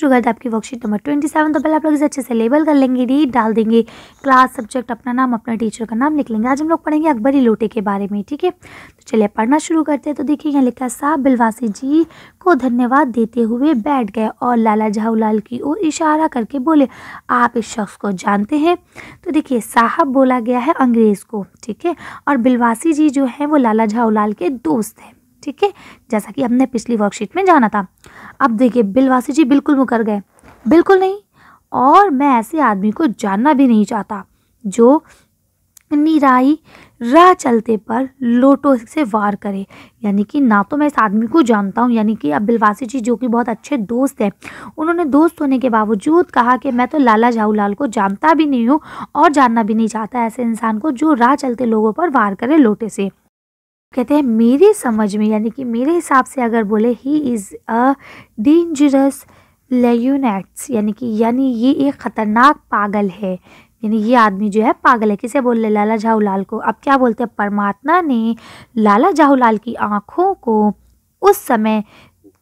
शुरू करते हैं आपकी वर्कशीट नंबर ट्वेंटी सेवन तो पहले आप लोग इसे अच्छे से लेबल कर लेंगे रीड डाल देंगे। क्लास सब्जेक्ट अपना नाम, अपना टीचर का नाम लिख लेंगे। आज हम लोग पढ़ेंगे अकबरी लोटे के बारे में, ठीक है? तो चलिए पढ़ना शुरू करते हैं। तो देखिए, यहाँ लिखा साहब बिलवासी जी को धन्यवाद देते हुए बैठ गए और लाला झाऊलाल की ओर इशारा करके बोले, आप इस शख्स को जानते हैं? तो देखिए, साहब बोला गया है अंग्रेज़ को, ठीक है? और बिलवासी जी जो है, वो लाला झाऊलाल के दोस्त हैं। ठीक है? जैसा कि हमने पिछली वर्कशीट में जाना था। अब देखिए, बिलवासी जी बिल्कुल मुकर गए। बिल्कुल नहीं। और मैं ऐसे आदमी को जानना भी नहीं चाहता, जो निराई राह चलते पर लोटो से वार करे। यानी कि ना तो मैं इस आदमी को जानता हूँ, यानी कि अब बिलवासी जी, जो कि बहुत अच्छे दोस्त हैं, उन्होंने दोस्त होने के बावजूद कहा कि मैं तो लाला झाऊलाल को जानता भी नहीं हूँ और जानना भी नहीं चाहता ऐसे इंसान को, जो राह चलते लोगों पर वार करे लोटे से। कहते हैं, मेरी समझ में, यानी कि मेरे हिसाब से अगर बोले he is a dangerous let's यानी कि, यानी ये एक ख़तरनाक पागल है। यानी ये आदमी जो है, पागल है। किसे बोल रहे लाला झाऊलाल को। अब क्या बोलते हैं? परमात्मा ने लाला झाऊलाल की आँखों को उस समय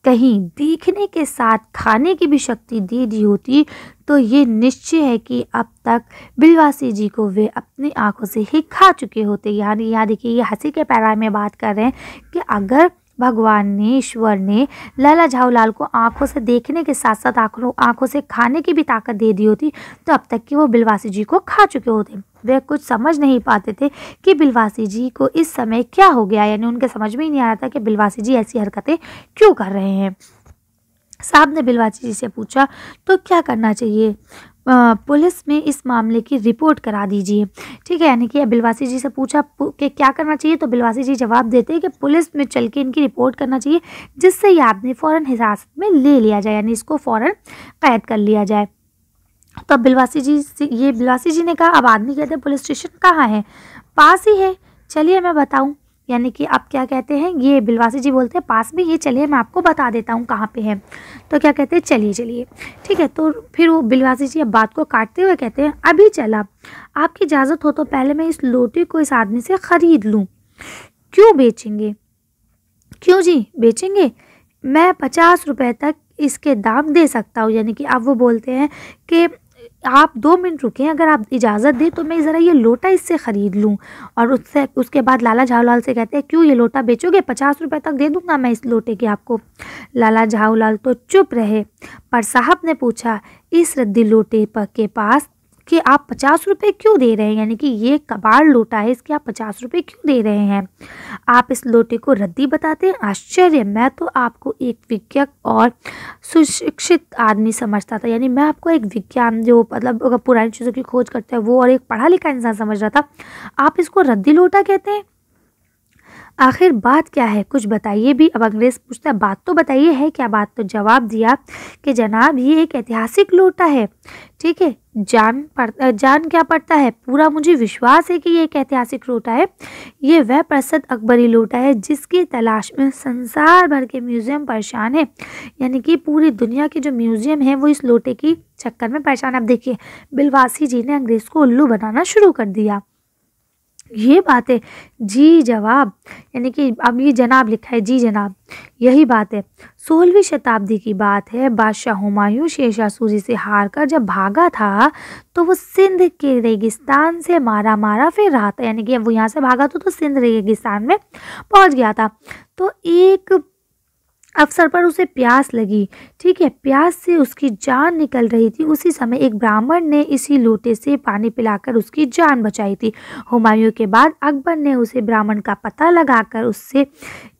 कहीं देखने के साथ खाने की भी शक्ति दे दी होती तो ये निश्चय है कि अब तक बिलवासी जी को वे अपनी आँखों से ही खा चुके होते। यानी, यहाँ देखिए, ये हँसी के पैरा में बात कर रहे हैं कि अगर भगवान ने, ईश्वर ने लाला झाऊलाल को आँखों से देखने के साथ साथ आँखों आँखों से खाने की भी ताकत दे दी होती तो अब तक कि वो बिलवासी जी को खा चुके होते। वे कुछ समझ नहीं पाते थे कि बिलवासी जी को इस समय क्या हो गया, यानी उनके समझ में ही नहीं आ रहा था कि बिलवासी जी ऐसी हरकतें क्यों कर रहे हैं। साहब ने बिलवासी जी से पूछा तो क्या करना चाहिए? पुलिस में इस मामले की रिपोर्ट करा दीजिए। ठीक है, यानी कि बिलवासी जी से पूछा कि क्या करना चाहिए? तो बिलवासी जी जवाब देते हैं कि पुलिस में चल के इनकी रिपोर्ट करना चाहिए, जिससे ये आदमी फ़ौरन हिरासत में ले लिया जाए, यानी इसको फ़ौरन कैद कर लिया जाए। तो अब बिलवासी जी से, ये बिलवासी जी ने कहा, अब आदमी कहते हैं, पुलिस स्टेशन कहाँ है? पास ही है। चलिए मैं बताऊँ। यानी कि आप क्या कहते हैं, ये बिलवासी जी बोलते हैं, पास में ये चलिए मैं आपको बता देता हूँ कहाँ पे है। तो क्या कहते हैं, चलिए चलिए। ठीक है तो फिर वो बिलवासी जी अब बात को काटते हुए कहते हैं, अभी चला, आपकी इजाज़त हो तो पहले मैं इस लोटे को इस आदमी से ख़रीद लूँ। क्यों बेचेंगे? क्यों जी, बेचेंगे? मैं पचास रुपये तक इसके दाम दे सकता हूँ। यानी कि अब वो बोलते हैं कि आप दो मिनट रुकें, अगर आप इजाज़त दें तो मैं ज़रा ये लोटा इससे ख़रीद लूँ। और उससे, उसके बाद लाला झाऊलाल से कहते हैं, क्यों ये लोटा बेचोगे? पचास रुपए तक दे दूँगा मैं इस लोटे के आपको। लाला झाऊलाल तो चुप रहे, पर साहब ने पूछा, इस रद्दी लोटे पर के पास कि आप पचास रुपये क्यों दे रहे हैं? यानी कि ये कबाड़ लोटा है, इसके आप पचास रुपये क्यों दे रहे हैं? आप इस लोटे को रद्दी बताते हैं? आश्चर्य! मैं तो आपको एक विज्ञक और सुशिक्षित आदमी समझता था। यानी मैं आपको एक विज्ञान जो मतलब पुरानी चीज़ों की खोज करते हैं, वो और एक पढ़ा लिखा इंसान समझ रहा था। आप इसको रद्दी लोटा कहते हैं? आखिर बात क्या है? कुछ बताइए भी। अब अंग्रेज़ पूछता है, बात तो बताइए है, क्या बात? तो जवाब दिया कि जनाब, ये एक ऐतिहासिक लोटा है। ठीक है, जान पड़ जान क्या पड़ता है? पूरा मुझे विश्वास है कि ये एक ऐतिहासिक लोटा है। ये वह प्रसिद्ध अकबरी लोटा है, जिसकी तलाश में संसार भर के म्यूज़ियम परेशान है। यानी कि पूरी दुनिया के जो म्यूज़ियम है, वो इस लोटे की चक्कर में परेशान अब देखिए, बिलवासी जी ने अंग्रेज़ को उल्लू बनाना शुरू कर दिया। ये बात है जी जवाब यानी कि अब ये जनाब लिखा है जी जनाब यही बात है। सोलहवीं शताब्दी की बात है बादशाह हुमायूं शेरशाह सूरी से हार कर जब भागा था तो वो सिंध के रेगिस्तान से मारा मारा फिर रहा था यानी कि वो यहाँ से भागा तो, तो सिंध रेगिस्तान में पहुँच गया था। तो एक अवसर पर उसे प्यास लगी। ठीक है, प्यास से उसकी जान निकल रही थी। उसी समय एक ब्राह्मण ने इसी लोटे से पानी पिलाकर उसकी जान बचाई थी। हुमायूं के बाद अकबर ने उसे ब्राह्मण का पता लगाकर उससे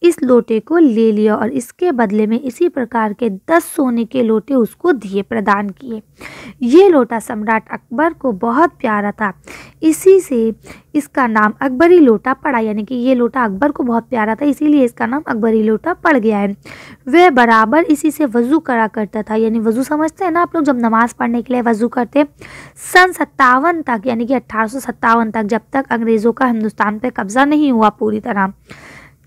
इस लोटे को ले लिया और इसके बदले में इसी प्रकार के दस सोने के लोटे उसको दिए, प्रदान किए। ये लोटा सम्राट अकबर को बहुत प्यारा था। इसी से इसका नाम अकबरी लोटा पड़ा, यानी कि ये लोटा अकबर को बहुत प्यारा था, इसीलिए इसका नाम अकबरी लोटा पड़ गया है। वह बराबर इसी से वज़ू करा करता था, यानी वज़ू समझते हैं ना आप लोग, जब नमाज़ पढ़ने के लिए वज़ू करते, सन सत्तावन तक, यानी कि अट्ठारह तक, जब तक अंग्रेज़ों का हिंदुस्तान पर कब्ज़ा नहीं हुआ पूरी तरह।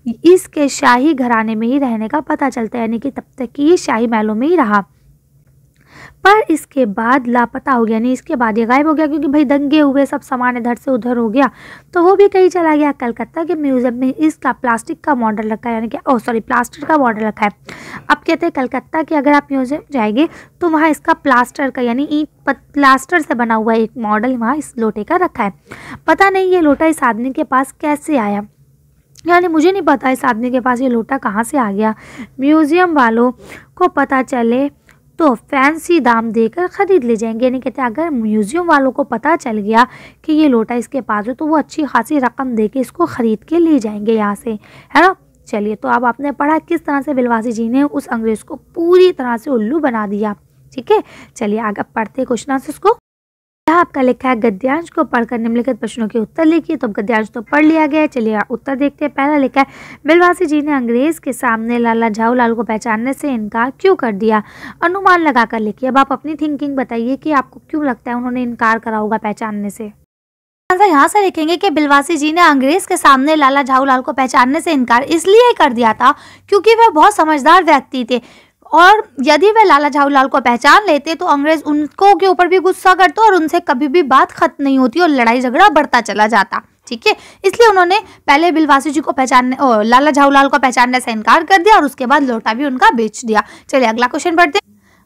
इसके शाही घराने में ही रहने का पता चलता है, यानी कि तब तक ये शाही महलों में ही रहा। पर इसके बाद लापता हो गया नहीं इसके बाद ये गायब हो गया, क्योंकि भाई दंगे हुए, सब सामान इधर से उधर हो गया तो वो भी कहीं चला गया। कलकत्ता के म्यूज़ियम में इसका प्लास्टिक का मॉडल रखा है, यानी कि, ओ, सॉरी, प्लास्टर का मॉडल रखा है। अब कहते हैं कलकत्ता के अगर आप म्यूज़ियम जाएँगे तो वहाँ इसका प्लास्टर का, यानी ईट प्लास्टर से बना हुआ एक मॉडल वहाँ इस लोटे का रखा है। पता नहीं ये लोटा इस आदमी के पास कैसे आया। यानी मुझे नहीं पता इस आदमी के पास ये लोटा कहाँ से आ गया। म्यूज़ियम वालों को पता चले तो फैंसी दाम देकर ख़रीद ले जाएँगे। यानी कहते अगर म्यूज़ियम वालों को पता चल गया कि ये लोटा इसके पास है तो वो अच्छी खासी रकम दे के इसको ख़रीद के ले जाएँगे यहाँ से। है ना? चलिए तो अब आपने पढ़ा किस तरह से बिलवासी जी ने उस अंग्रेज़ को पूरी तरह से उल्लू बना दिया। ठीक है? चलिए, आगे पढ़ते क्वेश्चन आंसर उसको यहाँ आपका लिखा है, गद्यांश को पढ़कर निम्नलिखित प्रश्नों के उत्तर लिखिए। तो गद्यांश तो पढ़ लिया गया है, चलिए उत्तर देखते हैं। पहला लिखा है, बिलवासी जी ने अंग्रेज़ के सामने लाला झाऊलाल को पहचानने से इनकार क्यों कर दिया? अनुमान लगाकर लिखिए। अब आप अपनी थिंकिंग बताइए कि आपको क्यों लगता है उन्होंने इनकार करा होगा पहचानने से? आंसर यहाँ से लिखेंगे कि बिलवासी जी ने अंग्रेज़ के सामने लाला झाऊलाल को पहचानने से इनकार इसलिए कर दिया था क्योंकि वह बहुत समझदार व्यक्ति थे। और यदि वे लाला झाऊलाल को पहचान लेते तो अंग्रेज़ उनको के ऊपर भी गुस्सा करते और उनसे कभी भी बात खत्म नहीं होती और लड़ाई झगड़ा बढ़ता चला जाता। ठीक है? इसलिए उन्होंने पहले बिलवासी जी को पहचानने लाला झाऊलाल को पहचानने से इनकार कर दिया और उसके बाद लोटा भी उनका बेच दिया। चलिए अगला क्वेश्चन पढ़ते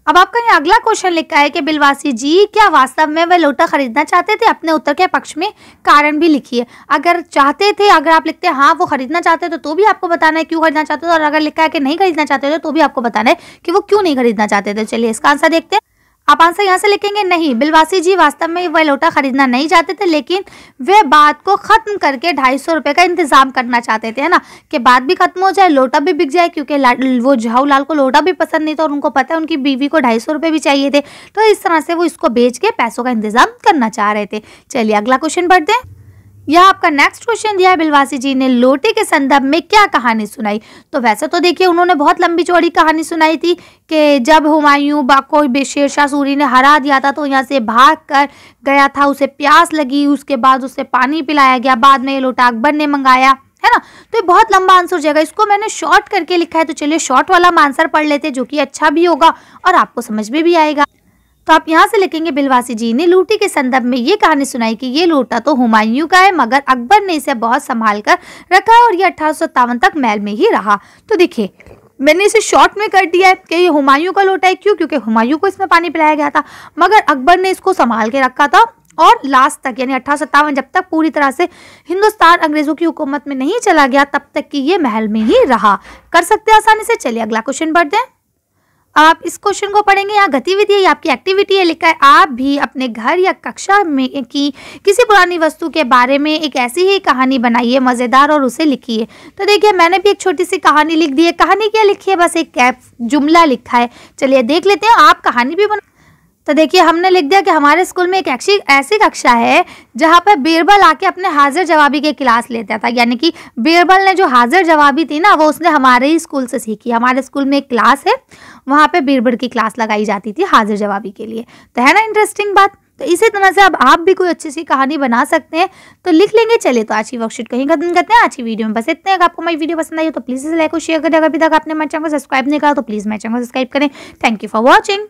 अब आपका यहाँ अगला क्वेश्चन लिखा है कि बिलवासी जी, क्या वास्तव में वह लोटा खरीदना चाहते थे? अपने उत्तर के पक्ष में कारण भी लिखिए अगर चाहते थे, अगर आप लिखते हैं हाँ वो खरीदना चाहते थे तो भी आपको बताना है क्यों खरीदना चाहते थे? और अगर लिखा है कि नहीं खरीदना चाहते थे तो भी आपको बताना है कि वो क्यों नहीं खरीदना चाहते थे। चलिए, इसका आंसर देखते हैं। आप आंसर यहाँ से लिखेंगे नहीं। बिलवासी जी, वास्तव में वह लोटा खरीदना नहीं चाहते थे, लेकिन वे बात को खत्म करके ढाई सौ रुपये का इंतज़ाम करना चाहते थे, है ना? कि बात भी खत्म हो जाए, लोटा भी बिक जाए, क्योंकि वो झाऊ लाल को लोटा भी पसंद नहीं था और उनको पता है उनकी बीवी को ढाई सौ रुपये भी चाहिए थे। तो इस तरह से वो इसको बेच के पैसों का इंतज़ाम करना चाह रहे थे। चलिए अगला क्वेश्चन पढ़ते हैं। यह आपका नेक्स्ट क्वेश्चन दिया है, बिलवासी जी ने, लोटे के संदर्भ में क्या कहानी सुनाई? तो वैसे तो देखिए, उन्होंने बहुत लंबी चौड़ी कहानी सुनाई थी कि जब हुमायूं बाको शेरशाह सूरी ने हरा दिया था तो यहाँ से भाग कर गया था, उसे प्यास लगी, उसके बाद उसे पानी पिलाया गया, बाद में ये लोटा अकबर ने मंगाया, है ना? तो ये बहुत लंबा आंसर हो जाएगा। इसको मैंने शॉर्ट करके लिखा है तो चलिए शॉर्ट वाला आंसर पढ़ लेते जो कि अच्छा भी होगा और आपको समझ में भी आएगा। तो आप यहाँ से लिखेंगे, बिलवासी जी, ने लूटी के संदर्भ में ये कहानी सुनाई कि ये लोटा तो हुमायूं का है, मगर अकबर ने इसे बहुत संभाल कर रखा और ये अठारह तक महल में ही रहा। तो देखिए, मैंने इसे शॉर्ट में कर दिया है कि ये हुमायूं का लोटा है, क्यों? क्योंकि हुमायूं को इसमें पानी पिलाया गया था, मगर अकबर ने इसको संभाल के रखा था और लास्ट तक, यानी अठारह जब तक पूरी तरह से हिंदुस्तान अंग्रेज़ों की हुकूमत में नहीं चला गया, तब तक कि ये महल में ही रहा। कर सकते आसानी से, चलिए अगला क्वेश्चन बढ़ते हैं। आप इस क्वेश्चन को पढ़ेंगे, यहाँ गतिविधि है आपकी एक्टिविटी है, लिखा है, आप भी अपने घर या कक्षा में की किसी पुरानी वस्तु के बारे में एक ऐसी ही कहानी बनाइए, मज़ेदार और उसे लिखिए। तो देखिए, मैंने भी एक छोटी सी कहानी लिख दी है। कहानी क्या लिखी है? बस एक जुमला लिखा है। चलिए देख लेते हैं, आप कहानी भी बना तो देखिए, हमने लिख दिया कि हमारे स्कूल में एक ऐसी कक्षा है, जहाँ पर बीरबल आके अपने हाजिर जवाबी के क्लास लेता था। यानी कि बीरबल ने जो हाजिर जवाबी थी ना, वो उसने हमारे ही स्कूल से सीखी। हमारे स्कूल में एक क्लास है वहाँ पे बीरबड़ की क्लास लगाई जाती थी हाजिर जवाबी के लिए। तो है ना इंटरेस्टिंग बात? तो इसी तरह से अब आप भी कोई अच्छी सी कहानी बना सकते हैं तो लिख लेंगे। चले तो आज की वर्कशीट कहीं खत्म करते हैं। आज की वीडियो में बस इतने अगर आपको मेरी वीडियो पसंद आई तो प्लीज़ इसे लाइक और शेयर करें। अगर अभी तक आपने मेरे चैनल को सब्सक्राइब नहीं करा तो प्लीज़ मेरे चैनल को सब्सक्राइब करें। Thank you for watching